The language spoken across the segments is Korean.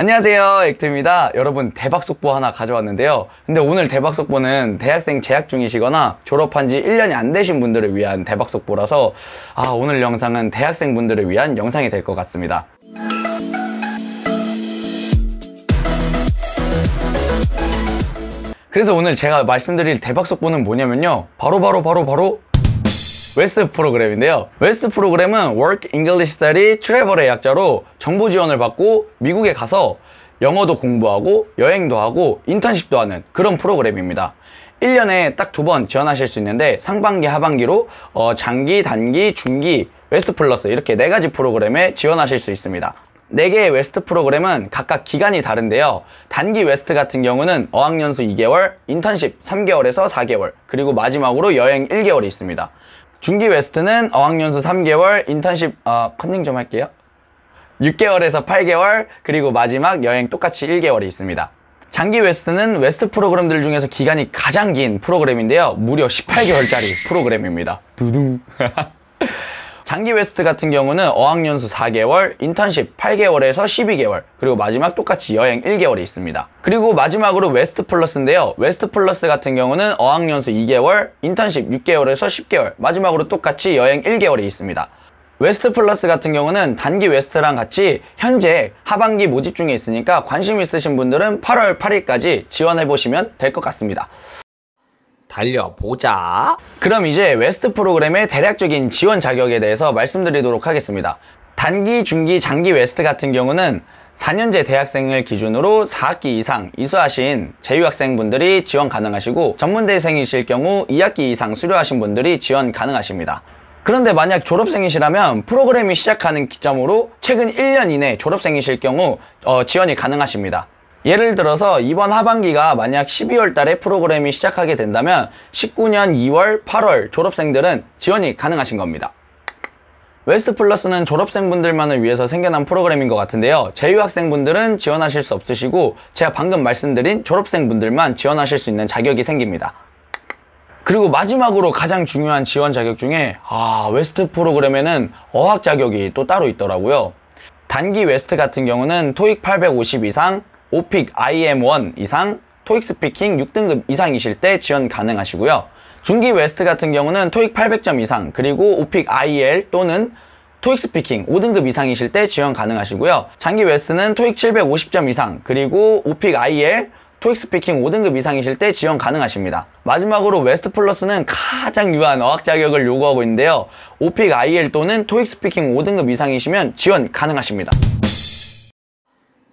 안녕하세요 액트입니다. 여러분 대박 속보 하나 가져왔는데요. 근데 오늘 대박 속보는 대학생 재학 중이시거나 졸업한 지 1년이 안 되신 분들을 위한 대박 속보라서 아 오늘 영상은 대학생 분들을 위한 영상이 될 것 같습니다. 그래서 오늘 제가 말씀드릴 대박 속보는 뭐냐면요. 바로 바로 바로 바로 WEST 프로그램인데요. WEST 프로그램은 Work English Study Travel의 약자로 정부 지원을 받고 미국에 가서 영어도 공부하고 여행도 하고 인턴십도 하는 그런 프로그램입니다. 1년에 딱 두 번 지원하실 수 있는데 상반기, 하반기로 어, 장기, 단기, 중기, WEST Plus 이렇게 네 가지 프로그램에 지원하실 수 있습니다. 4개의 WEST 프로그램은 각각 기간이 다른데요. 단기 WEST 같은 경우는 어학연수 2개월, 인턴십 3개월에서 4개월, 그리고 마지막으로 여행 1개월이 있습니다. 중기 WEST는 어학연수 3개월, 인턴십, 어, 컨닝 좀 할게요. 6개월에서 8개월, 그리고 마지막 여행 똑같이 1개월이 있습니다. 장기 WEST는 WEST 프로그램들 중에서 기간이 가장 긴 프로그램인데요. 무려 18개월짜리 프로그램입니다. 두둥. 장기 WEST 같은 경우는 어학연수 4개월, 인턴십 8개월에서 12개월, 그리고 마지막 똑같이 여행 1개월이 있습니다. 그리고 마지막으로 WEST Plus인데요. WEST Plus 같은 경우는 어학연수 2개월, 인턴십 6개월에서 10개월, 마지막으로 똑같이 여행 1개월이 있습니다. WEST Plus 같은 경우는 단기 WEST랑 같이 현재 하반기 모집 중에 있으니까 관심 있으신 분들은 8월 8일까지 지원해 보시면 될 것 같습니다. 달려보자. 그럼 이제 WEST 프로그램의 대략적인 지원 자격에 대해서 말씀드리도록 하겠습니다. 단기, 중기, 장기 WEST 같은 경우는 4년제 대학생을 기준으로 4학기 이상 이수하신 재학생분들이 지원 가능하시고 전문대생이실 경우 2학기 이상 수료하신 분들이 지원 가능하십니다. 그런데 만약 졸업생이시라면 프로그램이 시작하는 기점으로 최근 1년 이내 졸업생이실 경우 어, 지원이 가능하십니다. 예를 들어서 이번 하반기가 만약 12월 달에 프로그램이 시작하게 된다면 19년 2월, 8월 졸업생들은 지원이 가능하신 겁니다. WEST Plus는 졸업생분들만을 위해서 생겨난 프로그램인 것 같은데요. 재학생분들은 지원하실 수 없으시고 제가 방금 말씀드린 졸업생분들만 지원하실 수 있는 자격이 생깁니다. 그리고 마지막으로 가장 중요한 지원 자격 중에 아 WEST 프로그램에는 어학 자격이 또 따로 있더라고요. 단기 WEST 같은 경우는 토익 850 이상, OPIc IM1 이상, 토익 스피킹 6등급 이상이실 때 지원 가능하시고요. 중기 WEST 같은 경우는 토익 800점 이상, 그리고 OPIc IL 또는 토익 스피킹 5등급 이상이실 때 지원 가능하시고요. 장기 WEST는 토익 750점 이상, 그리고 OPIc IL, 토익 스피킹 5등급 이상이실 때 지원 가능하십니다. 마지막으로 WEST Plus는 가장 유한 어학 자격을 요구하고 있는데요. OPIc IL 또는 토익 스피킹 5등급 이상이시면 지원 가능하십니다.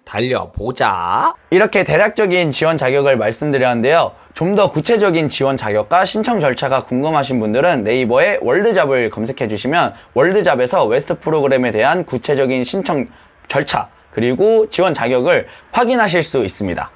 달려보자. 이렇게 대략적인 지원 자격을 말씀드렸는데요. 좀 더 구체적인 지원 자격과 신청 절차가 궁금하신 분들은 네이버에 월드잡을 검색해 주시면 월드잡에서 WEST 프로그램에 대한 구체적인 신청 절차 그리고 지원 자격을 확인하실 수 있습니다.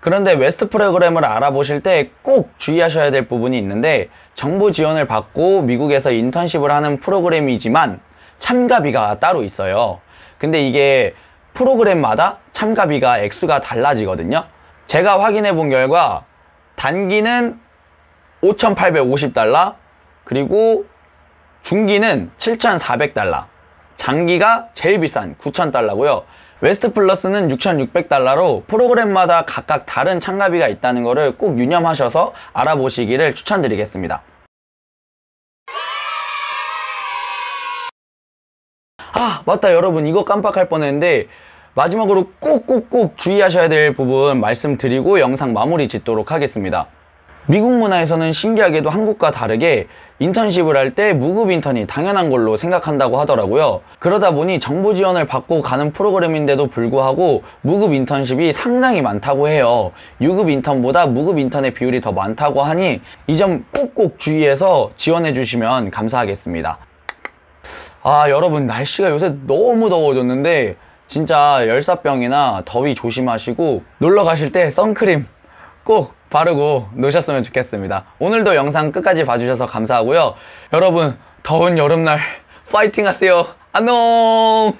그런데 WEST 프로그램을 알아보실 때 꼭 주의하셔야 될 부분이 있는데 정부 지원을 받고 미국에서 인턴십을 하는 프로그램이지만 참가비가 따로 있어요. 근데 이게 프로그램마다 참가비가 액수가 달라지거든요. 제가 확인해 본 결과 단기는 5,850달러, 그리고 중기는 7,400달러, 장기가 제일 비싼 9,000달러고요. WEST Plus는 6,600달러로 프로그램마다 각각 다른 참가비가 있다는 것을 꼭 유념하셔서 알아보시기를 추천드리겠습니다. 아 맞다 여러분 이거 깜빡할 뻔했는데 마지막으로 꼭꼭꼭 주의하셔야 될 부분 말씀드리고 영상 마무리 짓도록 하겠습니다. 미국 문화에서는 신기하게도 한국과 다르게 인턴십을 할 때 무급 인턴이 당연한 걸로 생각한다고 하더라고요. 그러다 보니 정보 지원을 받고 가는 프로그램인데도 불구하고 무급 인턴십이 상당히 많다고 해요. 유급 인턴보다 무급 인턴의 비율이 더 많다고 하니 이 점 꼭꼭 주의해서 지원해 주시면 감사하겠습니다. 아 여러분 날씨가 요새 너무 더워졌는데 진짜 열사병이나 더위 조심하시고 놀러 가실 때 선크림 꼭 바르고 노셨으면 좋겠습니다. 오늘도 영상 끝까지 봐주셔서 감사하고요. 여러분 더운 여름날 파이팅 하세요. 안녕